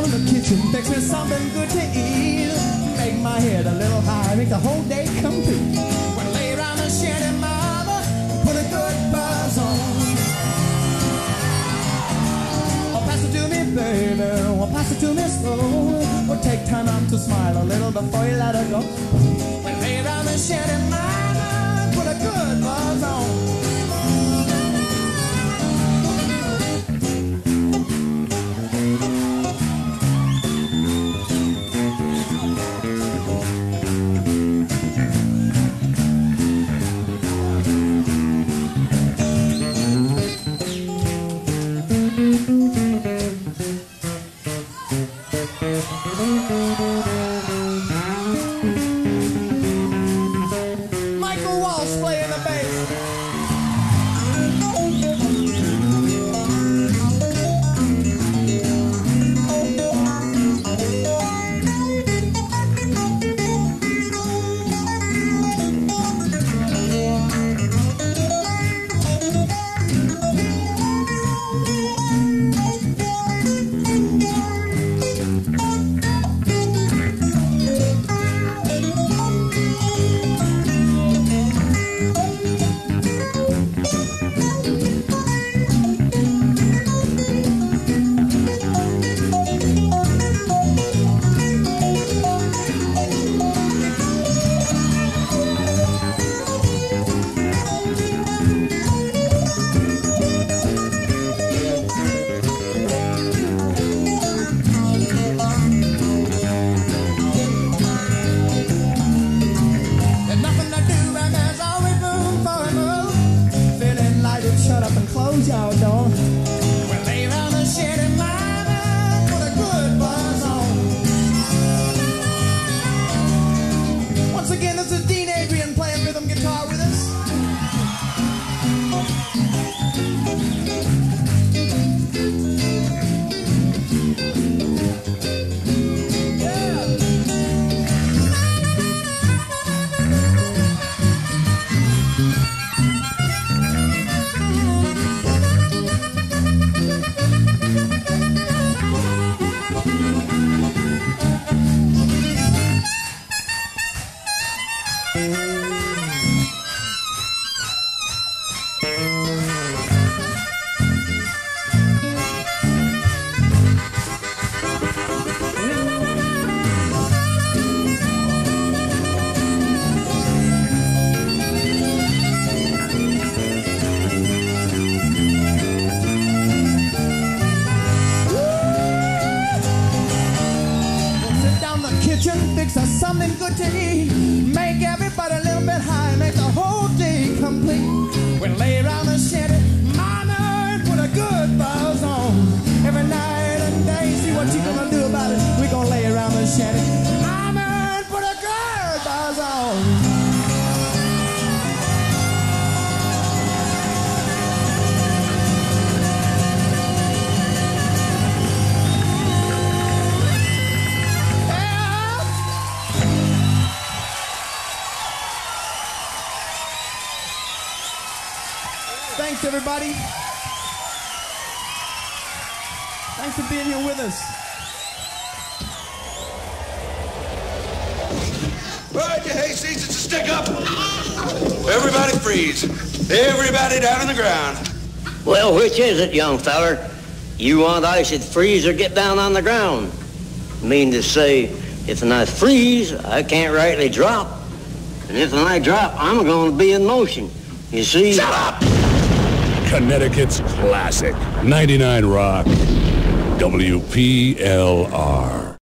down in the kitchen, fix me something good to eat. Make my head a little high, make the whole day complete. When I lay around the shanty mama, put a good buzz on. Oh, pass it to me, baby. Oh, pass it to me slow. Or take time out to smile a little before you let her go. When I lay around the shanty Michael kitchen, fix us something good to eat. Make everybody a little bit high, make the whole day complete. We'll lay around Thanks, everybody. Thanks for being here with us. Right, you hayseeds, it's a stick up. Everybody freeze. Everybody down on the ground. Well, which is it, young feller? You want I should freeze or get down on the ground? Mean to say, if I freeze, I can't rightly drop. And if I drop, I'm going to be in motion. You see? Shut up! Connecticut's classic 99 Rock WPLR.